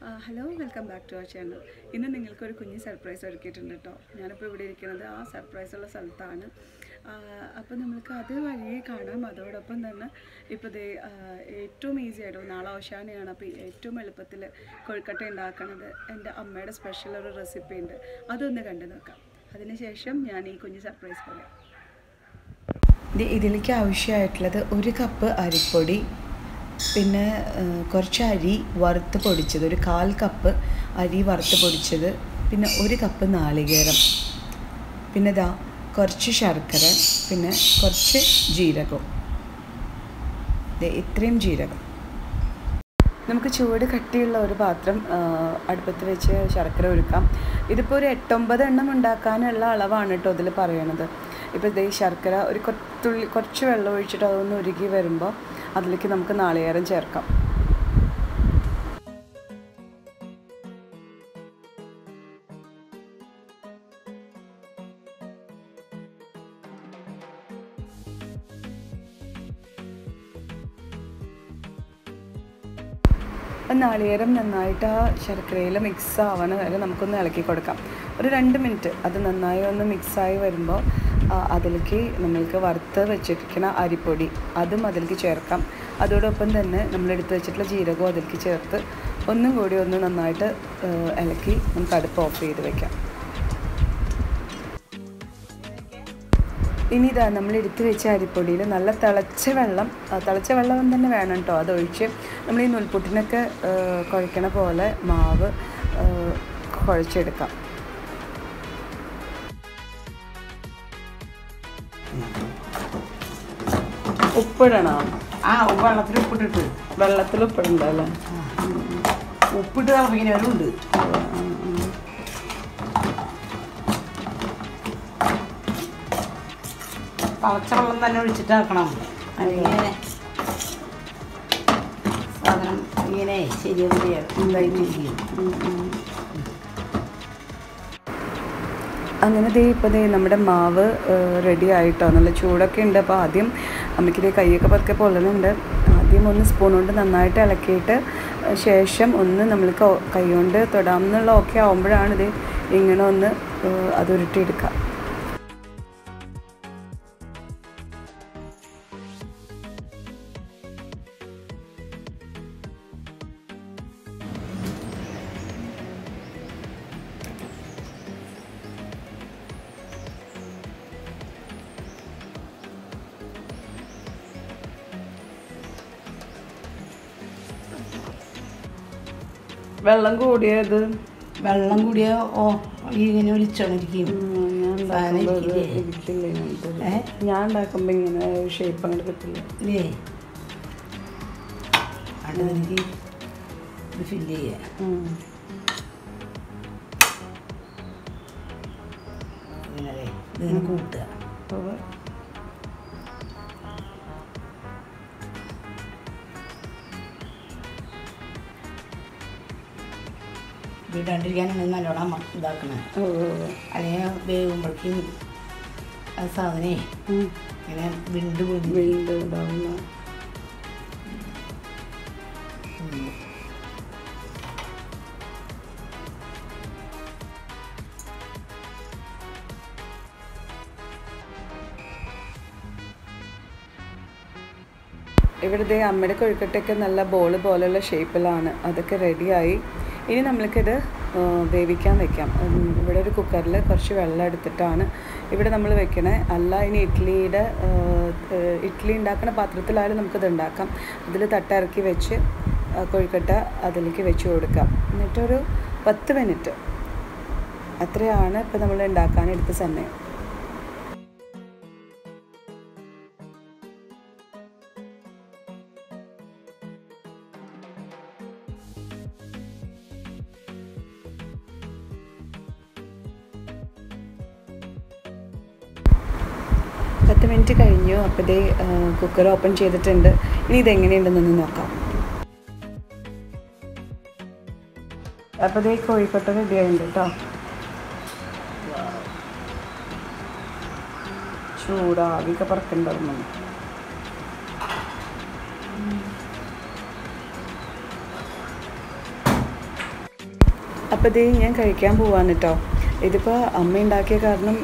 Hello welcome back to our channel. ഇന്ന് നിങ്ങൾക്കൊരു കുഞ്ഞ് സർപ്രൈസ് ഒരുക്കിയിട്ടുണ്ട് കേട്ടോ. ഞാനിപ്പോൾ ഇവിടെ ഇരിക്കുന്നത് ആ സർപ്രൈസുള്ള സ്ഥലത്താണ്. അപ്പോൾ നമുക്ക് അത് വഴിയെ കാണാം. അതോടൊപ്പം തന്നെ ഇപ്പോൾ ദേ ഏറ്റവും ഈസി ആയിട്ട് നാളെ ഓശാനയാണ് അപ്പോൾ ഏറ്റവും എളുപ്പത്തിൽ കൊഴുക്കട്ട ഉണ്ടാക്കുന്നത് എന്റെ അമ്മയുടെ സ്പെഷ്യൽ ഒരു റെസിപ്പി ഉണ്ട്. അതൊന്ന് കണ്ടു നോക്കാം. അതിനുശേഷം ഞാൻ ഈ കുഞ്ഞ് സർപ്രൈസ് പറയാം. ഇത് ഇതിലേക്ക് ആവശ്യമായിട്ടുള്ളത് ഒരു കപ്പ് അരിപ്പൊടി പിന്നെ കുറച്ച് അരി വറുത്ത് പൊടിച്ചത് ഒരു കാൽ കപ്പ് അരി വറുത്ത് പൊടിച്ചത് പിന്നെ ഒരു കപ്പ് നാളികേരം. പിന്നെ ഇതാ കുറച്ച് ശർക്കര പിന്നെ കുറച്ച് ജീരകം. ഇത്രയും ജീരകം. നമുക്ക് ചൂട് കട്ടിയുള്ള ഒരു പാത്രം അടുപ്പത്ത് വെച്ച് ശർക്കര ഒരുക്കാം ഇതിപ്പോൾ ഒരു എട്ടൊമ്പത് എണ്ണം ഉണ്ടാക്കാനുള്ള അളവാണ് കേട്ടോ ഇതിൽ പറയണത്. ഇപ്പോൾ ഇതേ ശർക്കര ഒരു കൊത്തുള്ളി കുറച്ച് വെള്ളം ഒഴിച്ചിട്ട് അതൊന്ന് ഉരുകി വരുമ്പോൾ അതിലേക്ക് നമുക്ക് നാളികേരം ചേർക്കാം. നാളികേരം നന്നായിട്ട് ആ ശർക്കരയിൽ മിക്സ് ആവണ വരെ നമുക്കൊന്ന് ഇളക്കി കൊടുക്കാം. ഒരു രണ്ട് മിനിറ്റ് അത് നന്നായി ഒന്ന് മിക്സായി വരുമ്പോൾ അതിലേക്ക് നമ്മൾക്ക് വറുത്ത് വെച്ചിരിക്കുന്ന അരിപ്പൊടി അതും അതിലേക്ക് ചേർക്കാം. അതോടൊപ്പം തന്നെ നമ്മൾ എടുത്ത് വെച്ചിട്ടുള്ള ജീരകവും അതിലേക്ക് ചേർത്ത് ഒന്നും കൂടി ഒന്ന് നന്നായിട്ട് ഇളക്കി നമുക്ക് അടുപ്പ് ഓഫ് ചെയ്ത് വെക്കാം. ഇനി ഇതാ നമ്മൾ എടുത്തു വെച്ച അരിപ്പൊടിയിൽ നല്ല തിളച്ച വെള്ളം തിളച്ച വെള്ളം തന്നെ വേണം കേട്ടോ അതൊഴിച്ച് നമ്മൾ ഈ നൂൽപുട്ടിനൊക്കെ കുഴക്കണ പോലെ മാവ് കുഴച്ചെടുക്കാം. ഉപ്പിടണോ? ആ വെള്ളത്തിൽ ഉപ്പിട്ടിട്ട്. വെള്ളത്തിൽ ഉപ്പിടണ്ടല്ലേ? ഉപ്പിട്ട് തിളപ്പിക്കുന്നവരും ഉണ്ട് തിളച്ച വെള്ളം തന്നെ ഒഴിച്ചിട്ട് ആക്കണം അല്ലെങ്കിൽ സാധനം ഇങ്ങനെ ശരിയാവില്ല ഉണ്ടായിട്ടിരിക്കും അങ്ങനെ ദേ ഇപ്പോൾ ദേ നമ്മുടെ മാവ് റെഡി ആയിട്ടോ? നല്ല ചൂടൊക്കെ ഉണ്ട്. അപ്പോൾ ആദ്യം അമ്മയ്ക്ക് ദേ കൈയൊക്കെ പതുക്കെ പൊള്ളുന്നുണ്ട് ആദ്യം ഒന്ന് സ്പൂൺ കൊണ്ട് നന്നായിട്ട് ഇളക്കിയിട്ട് ശേഷം ഒന്ന് നമ്മൾക്ക് കൈ കൊണ്ട് തൊടാമെന്നുള്ള ഓക്കെ ആകുമ്പോഴാണ് ഇത് ഇങ്ങനെ ഒന്ന് അത് ഉരുട്ടിയെടുക്കുക വെള്ളം കൂടിയത്? വെള്ളം കൂടിയ ഓ ഇങ്ങനെ ഒലിച്ചോണ്ടിരിക്കും? ഞാൻ ഉണ്ടാക്കുമ്പോ ഇങ്ങനെ ഷേപ്പ് അങ്ങനെ കിട്ടില്ല. ഇല്ലേ? ഇത് ഫില്ല് ചെയ്യാം. ഇങ്ങനെ കൂട്ടുക. അപ്പോൾ നല്ലോണം അമ- ഇതാക്കണേ. ഓ അല്ലെങ്കിൽ വേവുമ്പോഴേക്കും ആ സാധനേ ഇങ്ങനെ വിണ്ട് വിണ്ട് ഉണ്ടാവുന്ന. ഇവിടുത്തെ അമ്മയുടെ കൊഴുക്കട്ടയൊക്കെ നല്ല ബോൾ പോലെയുള്ള ഷേപ്പിലാണ് അതൊക്കെ റെഡിയായി ഇനി നമ്മൾക്കിത് വേവിക്കാൻ വെക്കാം. ഇവിടെ ഒരു കുക്കറിൽ കുറച്ച് വെള്ളം എടുത്തിട്ടാണ് ഇവിടെ നമ്മൾ വെക്കണേ. അല്ല ഇനി ഇഡ്ഡലിയുടെ ഇഡ്ഡലി ഉണ്ടാക്കുന്ന പാത്രത്തിലായാലും നമുക്കിത് ഉണ്ടാക്കാം. അതിൽ തട്ടിറക്കി വെച്ച് കൊഴുക്കട്ട അതിലേക്ക് വെച്ച് കൊടുക്കാം. എന്നിട്ടൊരു പത്ത് മിനിറ്റ്. അത്രയാണ് ഇപ്പോൾ നമ്മൾ ഉണ്ടാക്കാൻ എടുത്ത സമയം. അപ്പോൾ ഇതേ കുക്കർ ഓപ്പൺ ചെയ്തിട്ടുണ്ട്. ഇനി ഇതെങ്ങനെയുണ്ടെന്നൊന്ന് നോക്കാം. അപ്പോൾ ഇതേ കോഴിക്കോട്ട റെഡി ആയിട്ടുണ്ട് കേട്ടോ. ചൂടാവിയൊക്കെ പറക്കണ്ടായിരുന്നു അപ്പോൾ ഇത് ഞാൻ കഴിക്കാൻ പോവാണ് കേട്ടോ. ഇതിപ്പോൾ അമ്മ ഉണ്ടാക്കിയ കാരണം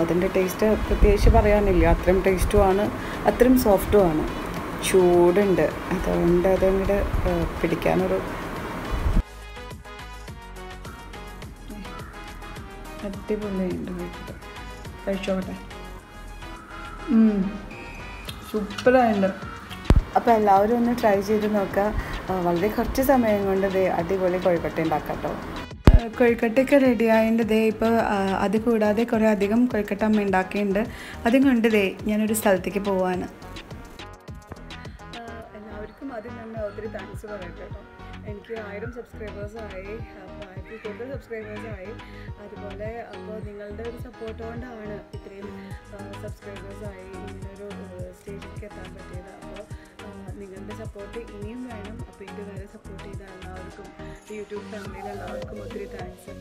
അതിന്റെ ടേസ്റ്റ് പ്രത്യേകിച്ച് പറയാനില്ല. അത്രയും ടേസ്റ്റുമാണ് അത്രയും സോഫ്റ്റുമാണ് ചൂടുണ്ട്. അതുകൊണ്ട് അതങ്ങോട്ട് പിടിക്കാനൊരു അടിപൊളിയുണ്ട് കഴിച്ചിട്ട് സൂപ്പറായിട്ടുണ്ട് അപ്പോൾ എല്ലാവരും ഒന്ന് ട്രൈ ചെയ്ത് നോക്കുക വളരെ കുറച്ച് സമയം കൊണ്ട് ഇത് അടിപൊളി കോഴിക്കട്ട ഉണ്ടാക്കാം കേട്ടോ കൊഴുക്കട്ടയൊക്കെ റെഡി ആയതിന്റെ ദേ ഇപ്പോൾ അത് കൂടാതെ കുറേ അധികം കൊഴുക്കട്ട അമ്മ ഉണ്ടാക്കിയിട്ടുണ്ട് അതും കൊണ്ട് ദേ ഞാനൊരു സ്ഥലത്തേക്ക് പോവാണ്. എല്ലാവർക്കും ആദ്യം തന്നെ ഒത്തിരി താങ്ക്സ് പറയട്ടെ കേട്ടോ. എനിക്ക് ആയിരം സബ്സ്ക്രൈബേഴ്സ് ആയി. അപ്പോൾ ആയിരത്തി കൂടുതൽ സബ്സ്ക്രൈബേഴ്സ് ആയി. അതുപോലെ അപ്പോൾ നിങ്ങളുടെ ഒരു സപ്പോർട്ട് കൊണ്ടാണ് ഇത്രയും സബ്സ്ക്രൈബേഴ്സ് ആയി ഇങ്ങനൊരു സ്റ്റേജിലേക്ക് എത്താൻ പറ്റിയത്. അപ്പോൾ നിങ്ങളുടെ സപ്പോർട്ട് ഇനിയും വേണം. അപ്പോൾ ഇതുവരെ സപ്പോർട്ട് ചെയ്ത എല്ലാവർക്കും യൂട്യൂബ് ഫാമിലിയിൽ എല്ലാവർക്കും ഒത്തിരി താങ്ക്സ്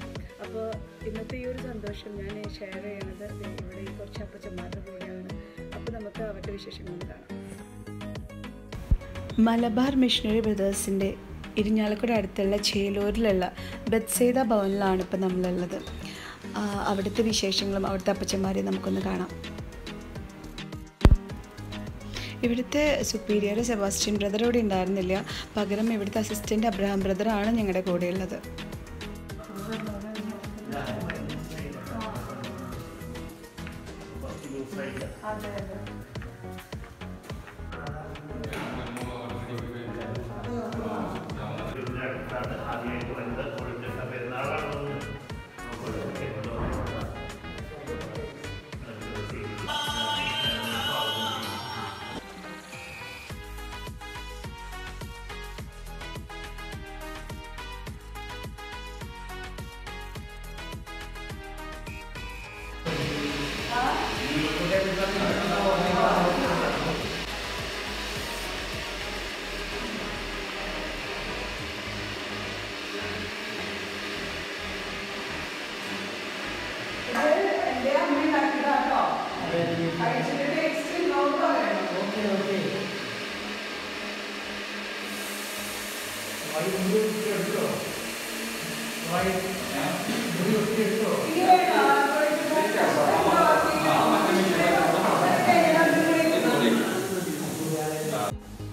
അപ്പോൾ ഇന്നത്തെ ഈ ഒരു സന്തോഷം ഞാൻ ഷെയർ ചെയ്യണത് ഇവിടെ ഈ കുറച്ച് അപ്പച്ചന്മാരുടെ കൂടെയാണ്. അപ്പോൾ നമുക്ക് അവരുടെ വിശേഷങ്ങൾ കാണാം. മലബാർ മിഷണറി ബ്രദേഴ്സിന്റെ ഇരിഞ്ഞാലക്കുട അടുത്തുള്ള ചേലൂരിലുള്ള ബത്സേദ ഭവനിലാണ് ഇപ്പോൾ നമ്മളുള്ളത്. അവിടുത്തെ വിശേഷങ്ങളും അവിടുത്തെ അപ്പച്ചന്മാരെയും നമുക്കൊന്ന് കാണാം. ഇവിടുത്തെ സുപ്പീരിയർ സെബാസ്റ്റ്യൻ ബ്രദർ ഇവിടെ ഉണ്ടായിരുന്നില്ല. പകരം ഇവിടുത്തെ അസിസ്റ്റന്റ് അബ്രഹാം ബ്രദറാണ് ഞങ്ങളുടെ കൂടെയുള്ളത്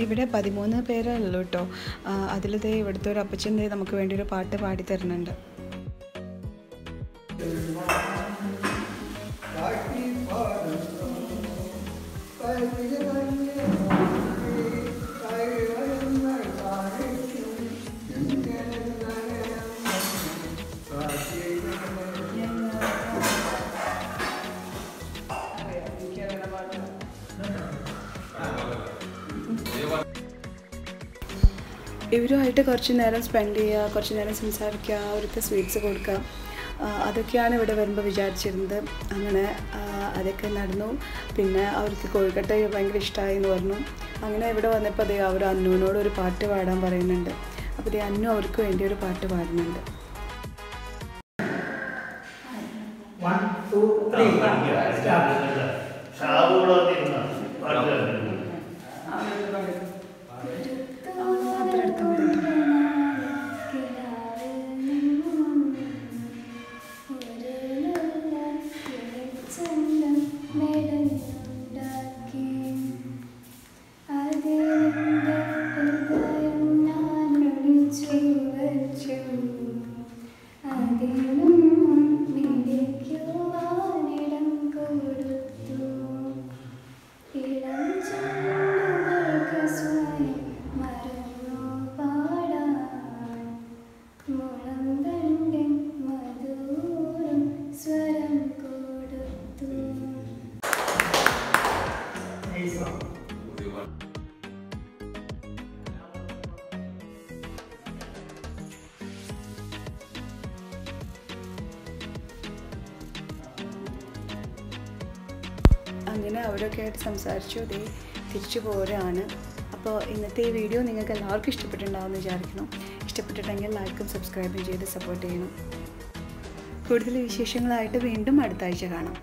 ഇവിടെ പതിമൂന്ന് പേരേ ഉള്ളൂ കേട്ടോ ദേ ഇവിടുത്തെ ഒരു അപ്പച്ചൻ നമുക്ക് വേണ്ടി ഒരു പാട്ട് പാടി തരുന്നുണ്ട്. ഇവരുമായിട്ട് കുറച്ച് നേരം സ്പെൻഡ് ചെയ്യുക കുറച്ച് നേരം സംസാരിക്കുക അവർക്ക് സ്വീറ്റ്സ് കൊടുക്കുക. അതൊക്കെയാണ് ഇവിടെ വരുമ്പോൾ വിചാരിച്ചിരുന്നത്. അങ്ങനെ അതൊക്കെ നടന്നു. പിന്നെ അവർക്ക് കോഴിക്കട്ട ഭയങ്കര ഇഷ്ടമായി എന്ന് പറഞ്ഞു. അങ്ങനെ ഇവിടെ വന്നപ്പോൾ അതേ അവർ അന്നുവിനോട് ഒരു പാട്ട് പാടാൻ പറയുന്നുണ്ട്. അപ്പോൾ ദേ അന്നു അവർക്ക് വേണ്ടി ഒരു പാട്ട് പാടുന്നുണ്ട്. One, two, to അങ്ങനെ അവരൊക്കെ ആയിട്ട് സംസാരിച്ചു. ദേ തിരിച്ചു പോരാണ് അപ്പോൾ ഇന്നത്തെ ഈ വീഡിയോ നിങ്ങൾക്ക് എല്ലാവർക്കും ഇഷ്ടപ്പെട്ടിട്ടുണ്ടാവുമെന്ന് വിചാരിക്കണം ഇഷ്ടപ്പെട്ടിട്ടുണ്ടെങ്കിൽ ലൈക്കും സബ്സ്ക്രൈബും ചെയ്ത് സപ്പോർട്ട് ചെയ്യണം. കൂടുതൽ വിശേഷങ്ങളായിട്ട് വീണ്ടും അടുത്ത ആഴ്ച കാണാം.